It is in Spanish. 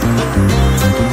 No hay.